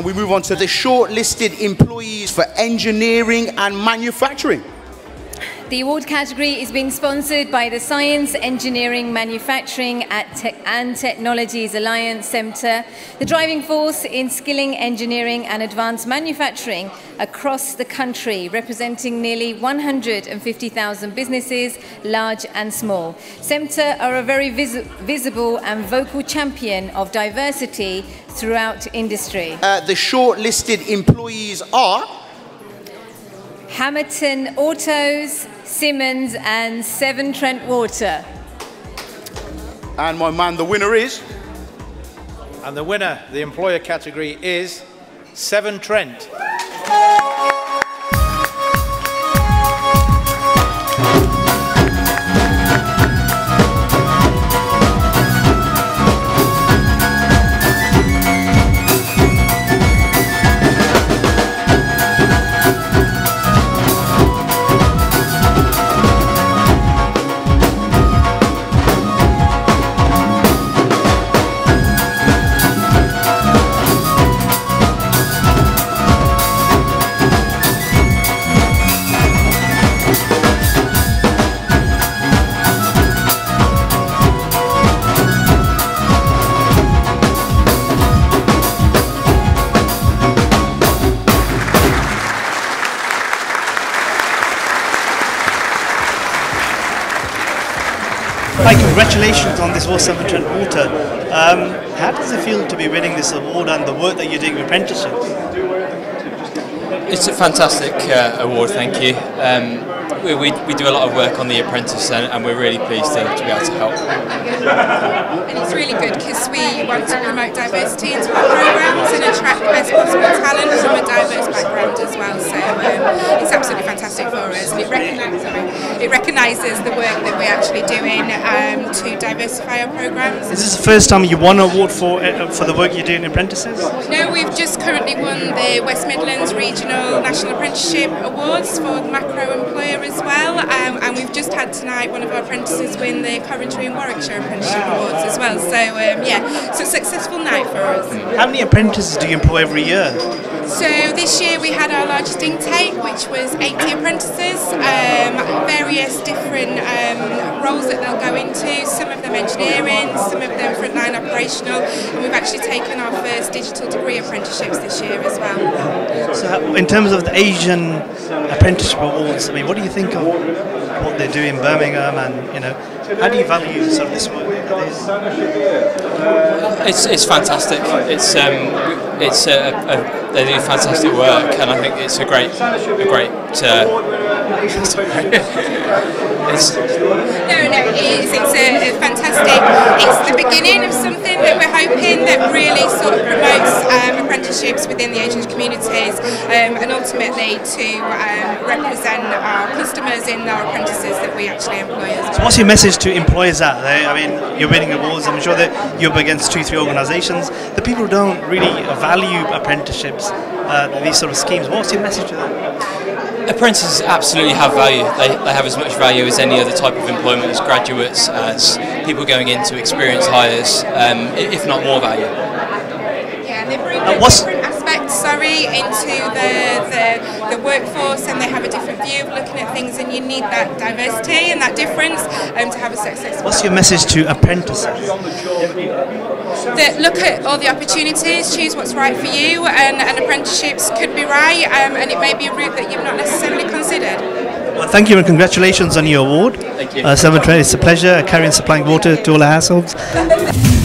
And we move on to the shortlisted employees for engineering and manufacturing. The award category is being sponsored by the Science, Engineering, Manufacturing and Technologies Alliance Centre, the driving force in skilling engineering and advanced manufacturing across the country, representing nearly 150,000 businesses, large and small. SEMTA are a very vis visible and vocal champion of diversity throughout industry. Uh, the shortlisted employees are Hamilton Autos, Siemens and Severn Trent Water. And my man, the winner is? And the winner, the employer category is seven Trent. Congratulations on this Awesome Trent Water. Um, how does it feel to be winning this award and the work that you're doing with apprenticeships? It's a fantastic uh, award, thank you. Um, we, we, we, do a lot of work on the apprentice and, and we're really pleased to, to, be able to help. And it's really good because we want to promote diversity into our programs and attract the best possible talent from a diverse background as well. So um, it's absolutely fantastic for us and it recognises, it recognises the work that we're actually doing um, to diversify our programs. Is this the first time you won an award for, uh, for the work you're doing in apprentices? No, we've just currently won the West Midlands Regional National Apprenticeship Awards for the macro employer as well, um, and we've just had tonight one of our apprentices win the Coventry and Warwickshire Apprenticeship Awards as well. So um, yeah, so a successful night for us. How many apprentices do you employ every year? So this year we had our largest intake, which was 80 apprentices, um, various different um, roles that they'll go into, some of them engineering, some of them frontline operational, and we've actually taken our first digital degree apprenticeships this year as well. So in terms of the Asian Apprenticeship Awards, I mean, what do you think of what they do in Birmingham and, you know, how do you value sort of this work? It's, it's fantastic. It's um, it's a, a, they do fantastic work, and I think it's a great a great. Uh, it's, no, no, it is. It's a, a, fantastic. It's the beginning of something that we're hoping that really sort of promotes within the Asian communities, um, and ultimately to um, represent our customers in our apprentices that we actually employ. As well. So, what's your message to employers out there? I mean, you're winning awards. I'm sure that you're up against two, three organisations. The people don't really value apprenticeships, uh, these sort of schemes. What's your message to them? Apprentices absolutely have value. They, they have as much value as any other type of employment, as graduates, as people going into experienced hires, um, if not more value. Yeah, they bring different aspects, sorry, into the, the, the, workforce and they have a different view of looking at things and you need that diversity and that difference um, to have a successful What's your message to apprentices? that look at all the opportunities, choose what's right for you, and, and apprenticeships could be right, um, and it may be a route that you've not necessarily considered. Well, thank you and congratulations on your award. Thank you. Uh, Severn Trent, it's a pleasure carrying supplying water to all our households.